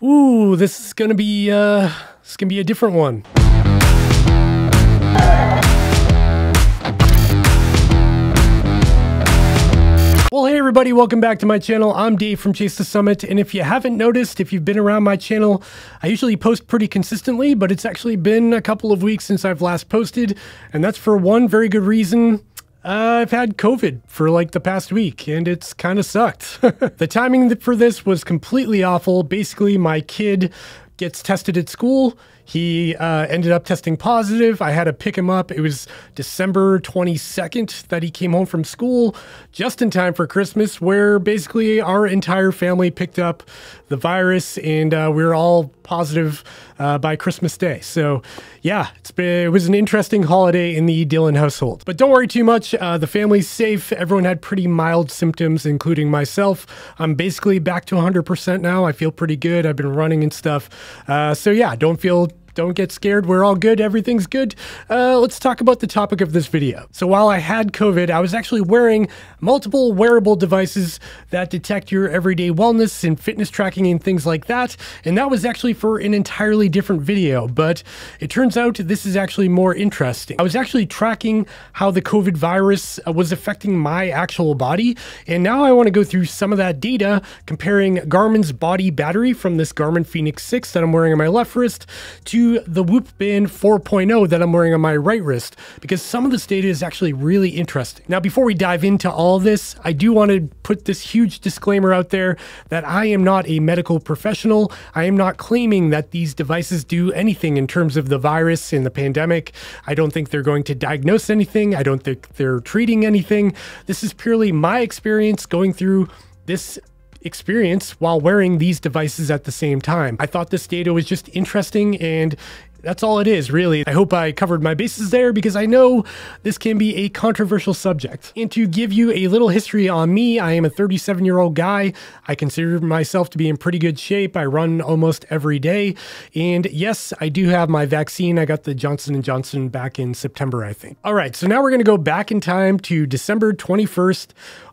Ooh, this is gonna be uh this is gonna be a different one. Well, hey everybody, welcome back to my channel. I'm Dave from Chase the Summit, and if you haven't noticed, if you've been around my channel, I usually post pretty consistently, but it's actually been a couple of weeks since I've last posted, and that's for one very good reason. Uh, I've had COVID for like the past week and it's kind of sucked. the timing for this was completely awful. Basically, my kid gets tested at school. He uh, ended up testing positive. I had to pick him up. It was December 22nd that he came home from school, just in time for Christmas, where basically our entire family picked up the virus and uh, we were all positive uh, by Christmas Day. So, yeah, been, it was an interesting holiday in the Dillon household. But don't worry too much. Uh, the family's safe. Everyone had pretty mild symptoms, including myself. I'm basically back to 100% now. I feel pretty good. I've been running and stuff. Uh, so, yeah, don't feel don't get scared. We're all good. Everything's good. Uh, let's talk about the topic of this video. So while I had COVID, I was actually wearing multiple wearable devices that detect your everyday wellness and fitness tracking and things like that. And that was actually for an entirely different video, but it turns out this is actually more interesting. I was actually tracking how the COVID virus uh, was affecting my actual body. And now I want to go through some of that data comparing Garmin's body battery from this Garmin Fenix 6 that I'm wearing on my left wrist to the Whoop Band 4.0 that I'm wearing on my right wrist because some of this data is actually really interesting. Now, before we dive into all this, I do want to put this huge disclaimer out there that I am not a medical professional. I am not claiming that these devices do anything in terms of the virus and the pandemic. I don't think they're going to diagnose anything. I don't think they're treating anything. This is purely my experience going through this experience while wearing these devices at the same time. I thought this data was just interesting and that's all it is, really. I hope I covered my bases there because I know this can be a controversial subject. And to give you a little history on me, I am a 37 year old guy. I consider myself to be in pretty good shape. I run almost every day. And yes, I do have my vaccine. I got the Johnson & Johnson back in September, I think. All right, so now we're going to go back in time to December 21st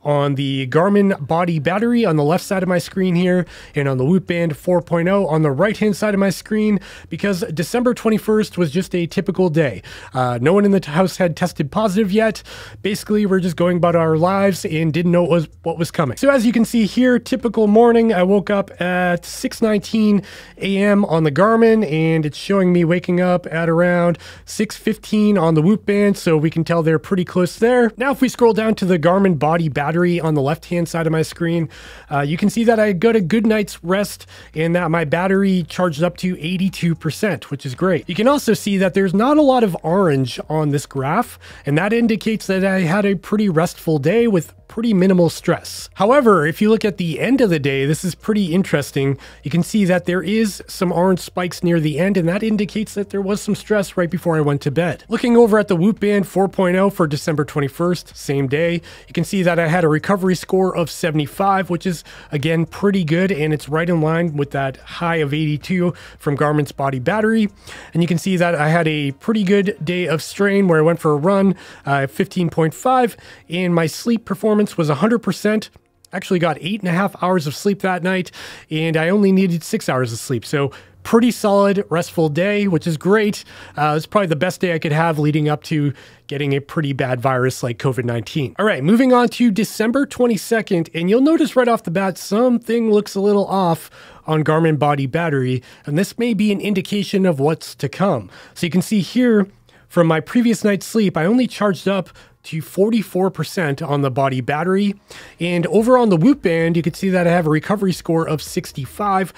on the Garmin body battery on the left side of my screen here and on the Whoop Band 4.0 on the right hand side of my screen because December 21st was just a typical day. Uh, no one in the house had tested positive yet. Basically, we're just going about our lives and didn't know what was, what was coming. So as you can see here, typical morning, I woke up at 6.19 a.m. on the Garmin and it's showing me waking up at around 6.15 on the Whoop Band, so we can tell they're pretty close there. Now, if we scroll down to the Garmin body battery battery on the left-hand side of my screen. Uh, you can see that I got a good night's rest and that my battery charged up to 82%, which is great. You can also see that there's not a lot of orange on this graph, and that indicates that I had a pretty restful day with pretty minimal stress. However, if you look at the end of the day, this is pretty interesting. You can see that there is some orange spikes near the end, and that indicates that there was some stress right before I went to bed. Looking over at the Whoop Band 4.0 for December 21st, same day, you can see that I had a recovery score of 75, which is again pretty good, and it's right in line with that high of 82 from Garmin's body battery. And you can see that I had a pretty good day of strain where I went for a run, uh, 15.5, and my sleep performance was 100%. Actually, got eight and a half hours of sleep that night, and I only needed six hours of sleep. So, pretty solid, restful day, which is great. Uh, it's probably the best day I could have leading up to getting a pretty bad virus like COVID 19. All right, moving on to December 22nd, and you'll notice right off the bat something looks a little off on Garmin Body Battery, and this may be an indication of what's to come. So, you can see here from my previous night's sleep, I only charged up to 44% on the body battery. And over on the Whoop band, you can see that I have a recovery score of 65,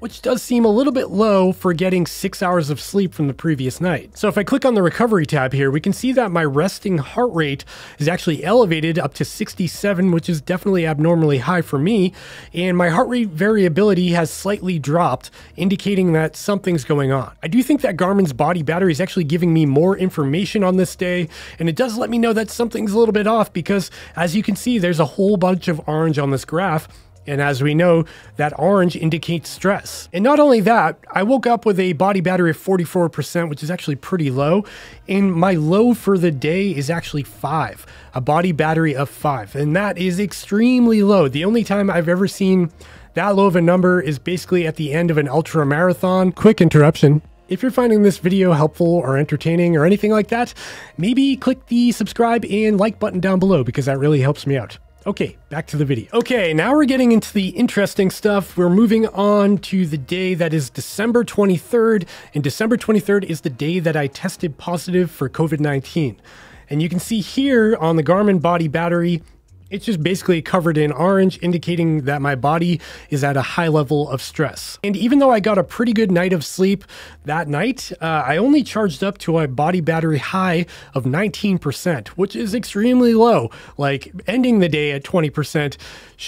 which does seem a little bit low for getting six hours of sleep from the previous night. So if I click on the recovery tab here, we can see that my resting heart rate is actually elevated up to 67, which is definitely abnormally high for me. And my heart rate variability has slightly dropped, indicating that something's going on. I do think that Garmin's body battery is actually giving me more information on this day, and it does let me know that something's a little bit off because as you can see, there's a whole bunch of orange on this graph and as we know, that orange indicates stress. And not only that, I woke up with a body battery of 44%, which is actually pretty low. And my low for the day is actually five, a body battery of five. And that is extremely low. The only time I've ever seen That low of a number is basically at the end of an ultra marathon. Quick interruption. If you're finding this video helpful or entertaining or anything like that, maybe click the subscribe and like button down below because that really helps me out. Okay, back to the video. Okay, now we're getting into the interesting stuff. We're moving on to the day that is December 23rd, and December 23rd is the day that I tested positive for COVID-19. And you can see here on the Garmin body battery, it's just basically covered in orange, indicating that my body is at a high level of stress. And even though I got a pretty good night of sleep that night, uh, I only charged up to a body battery high of 19%, which is extremely low. Like ending the day at 20%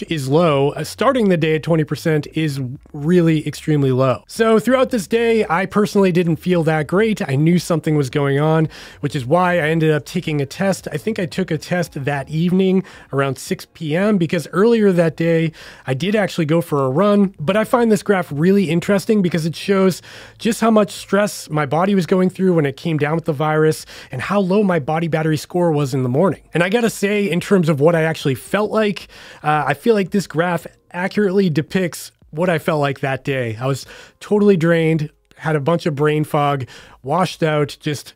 is low, uh, starting the day at 20% is really extremely low. So throughout this day, I personally didn't feel that great. I knew something was going on, which is why I ended up taking a test. I think I took a test that evening around around 6 p.m. because earlier that day I did actually go for a run. But I find this graph really interesting because it shows just how much stress my body was going through when it came down with the virus and how low my body battery score was in the morning. And I gotta say, in terms of what I actually felt like, uh, I feel like this graph accurately depicts what I felt like that day. I was totally drained, had a bunch of brain fog, washed out, just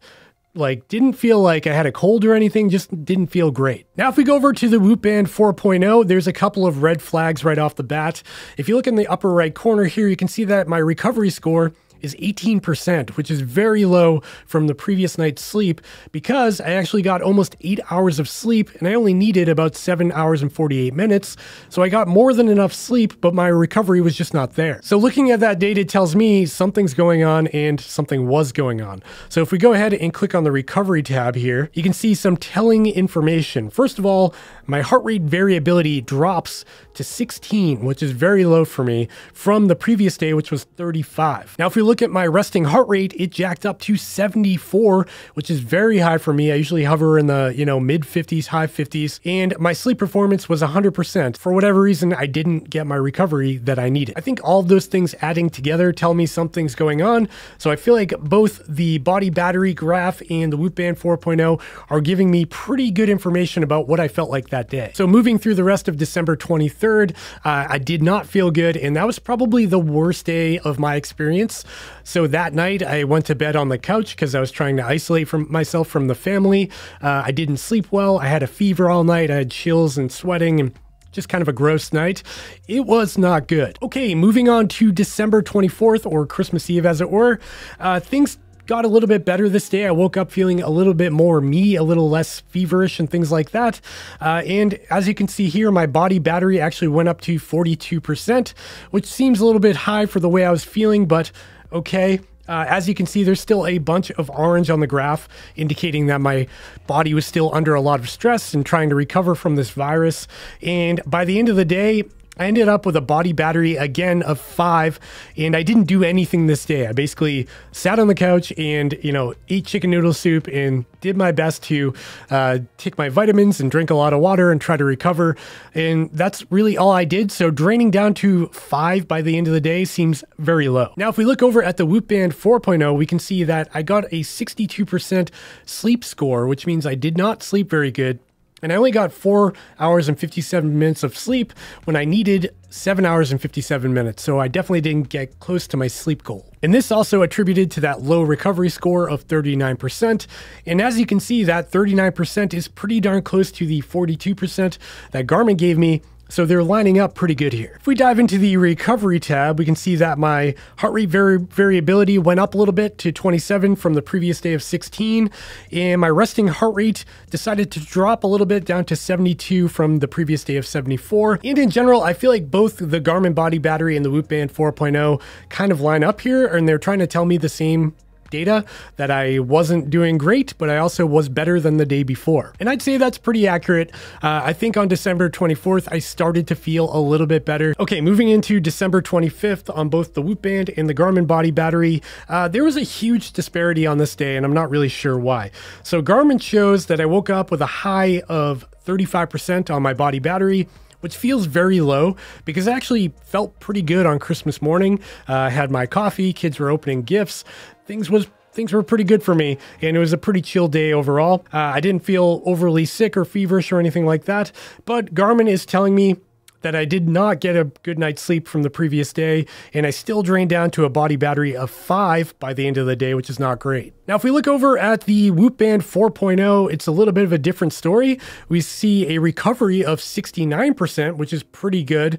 like didn't feel like I had a cold or anything, just didn't feel great. Now, if we go over to the Whoop Band 4.0, there's a couple of red flags right off the bat. If you look in the upper right corner here, you can see that my recovery score is 18%, which is very low from the previous night's sleep because I actually got almost eight hours of sleep and I only needed about seven hours and 48 minutes. So I got more than enough sleep, but my recovery was just not there. So looking at that data tells me something's going on and something was going on. So if we go ahead and click on the recovery tab here, you can see some telling information. First of all, my heart rate variability drops to 16, which is very low for me from the previous day, which was 35. Now, if we look look at my resting heart rate, it jacked up to 74, which is very high for me. I usually hover in the, you know, mid 50s, high 50s, and my sleep performance was 100%. For whatever reason, I didn't get my recovery that I needed. I think all those things adding together tell me something's going on. So I feel like both the body battery graph and the Whoop Band 4.0 are giving me pretty good information about what I felt like that day. So moving through the rest of December 23rd, uh, I did not feel good, and that was probably the worst day of my experience. So that night, I went to bed on the couch because I was trying to isolate from myself from the family. Uh, I didn't sleep well. I had a fever all night. I had chills and sweating and just kind of a gross night. It was not good. Okay, moving on to December 24th or Christmas Eve, as it were. Uh, things got a little bit better this day. I woke up feeling a little bit more me, a little less feverish and things like that. Uh, and as you can see here, my body battery actually went up to 42%, which seems a little bit high for the way I was feeling, but okay. Uh, as you can see, there's still a bunch of orange on the graph, indicating that my body was still under a lot of stress and trying to recover from this virus. And by the end of the day, I ended up with a body battery again of five, and I didn't do anything this day. I basically sat on the couch and, you know, ate chicken noodle soup and did my best to uh, take my vitamins and drink a lot of water and try to recover. And that's really all I did. So draining down to five by the end of the day seems very low. Now, if we look over at the Whoop Band 4.0, we can see that I got a 62% sleep score, which means I did not sleep very good and I only got four hours and 57 minutes of sleep when I needed seven hours and 57 minutes. So I definitely didn't get close to my sleep goal. And this also attributed to that low recovery score of 39%. And as you can see, that 39% is pretty darn close to the 42% that Garmin gave me so they're lining up pretty good here. If we dive into the recovery tab, we can see that my heart rate vari variability went up a little bit to 27 from the previous day of 16. And my resting heart rate decided to drop a little bit down to 72 from the previous day of 74. And in general, I feel like both the Garmin Body Battery and the Whoop Band 4.0 kind of line up here and they're trying to tell me the same data that I wasn't doing great, but I also was better than the day before. And I'd say that's pretty accurate. Uh, I think on December 24th, I started to feel a little bit better. Okay, moving into December 25th on both the Whoop Band and the Garmin Body Battery, uh, there was a huge disparity on this day, and I'm not really sure why. So Garmin shows that I woke up with a high of 35% on my body battery which feels very low because I actually felt pretty good on Christmas morning. Uh, I had my coffee, kids were opening gifts. Things was things were pretty good for me, and it was a pretty chill day overall. Uh, I didn't feel overly sick or feverish or anything like that, but Garmin is telling me that I did not get a good night's sleep from the previous day, and I still drained down to a body battery of 5 by the end of the day, which is not great. Now, if we look over at the Whoop Band 4.0, it's a little bit of a different story. We see a recovery of 69%, which is pretty good.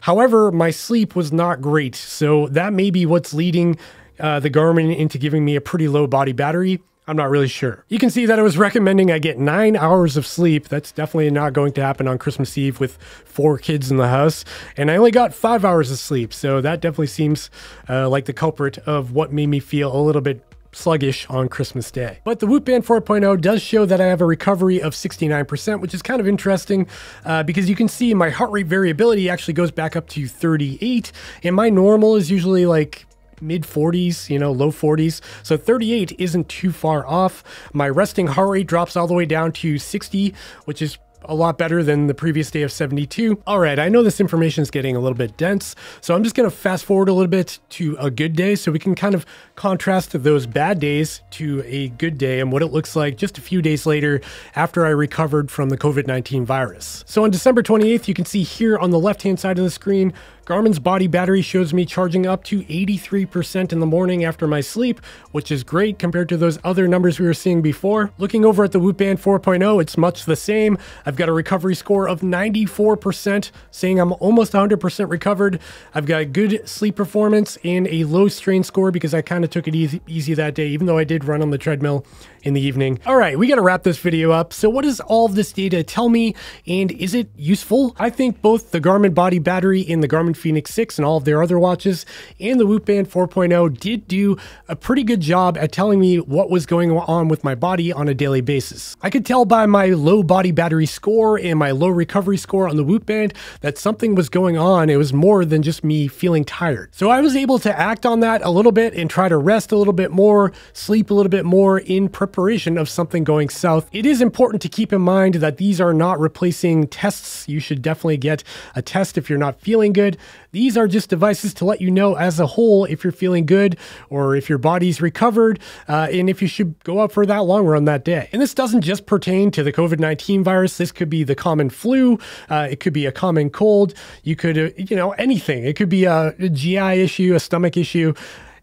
However, my sleep was not great, so that may be what's leading uh, the Garmin into giving me a pretty low body battery. I'm not really sure. You can see that I was recommending I get nine hours of sleep. That's definitely not going to happen on Christmas Eve with four kids in the house. And I only got five hours of sleep. So that definitely seems uh, like the culprit of what made me feel a little bit sluggish on Christmas Day. But the Whoop Band 4.0 does show that I have a recovery of 69%, which is kind of interesting uh, because you can see my heart rate variability actually goes back up to 38, and my normal is usually like mid 40s, you know, low 40s. So 38 isn't too far off. My resting heart rate drops all the way down to 60, which is a lot better than the previous day of 72. All right, I know this information is getting a little bit dense, so I'm just going to fast forward a little bit to a good day so we can kind of contrast those bad days to a good day and what it looks like just a few days later after I recovered from the COVID-19 virus. So on December 28th, you can see here on the left-hand side of the screen, Garmin's body battery shows me charging up to 83% in the morning after my sleep, which is great compared to those other numbers we were seeing before. Looking over at the Whoop Band 4.0, it's much the same. I've got a recovery score of 94%, saying I'm almost 100% recovered. I've got good sleep performance and a low strain score because I kind of took it easy, easy that day, even though I did run on the treadmill in the evening. All right, we got to wrap this video up. So what does all this data tell me and is it useful? I think both the Garmin body battery and the Garmin Fenix 6 and all of their other watches and the Whoop Band 4.0 did do a pretty good job at telling me what was going on with my body on a daily basis. I could tell by my low body battery score and my low recovery score on the Whoop Band that something was going on. It was more than just me feeling tired. So I was able to act on that a little bit and try to rest a little bit more, sleep a little bit more in preparation of something going south. It is important to keep in mind that these are not replacing tests. You should definitely get a test if you're not feeling good. These are just devices to let you know as a whole if you're feeling good or if your body's recovered uh, and if you should go out for that long run that day. And this doesn't just pertain to the COVID 19 virus. This could be the common flu, uh, it could be a common cold, you could, uh, you know, anything. It could be a, a GI issue, a stomach issue.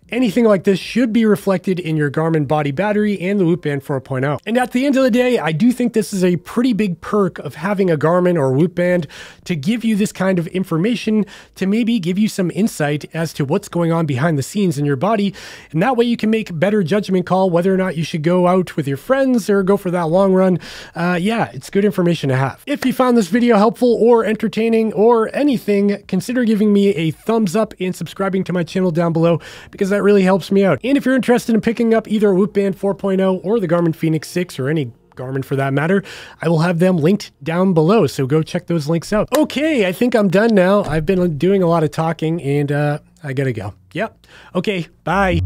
Anything like this should be reflected in your Garmin body battery and the Whoop Band 4.0. And at the end of the day, I do think this is a pretty big perk of having a Garmin or Whoop Band to give you this kind of information to maybe give you some insight as to what's going on behind the scenes in your body. And that way you can make better judgment call whether or not you should go out with your friends or go for that long run. Uh, yeah, it's good information to have. If you found this video helpful or entertaining or anything, consider giving me a thumbs up and subscribing to my channel down below because that really helps me out. And if you're interested in picking up either a Whoop Band 4.0 or the Garmin Fenix 6 or any Garmin for that matter, I will have them linked down below. So go check those links out. Okay, I think I'm done now. I've been doing a lot of talking and uh, I gotta go. Yep. Okay, bye.